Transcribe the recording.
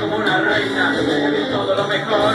como una reina, todo lo mejor,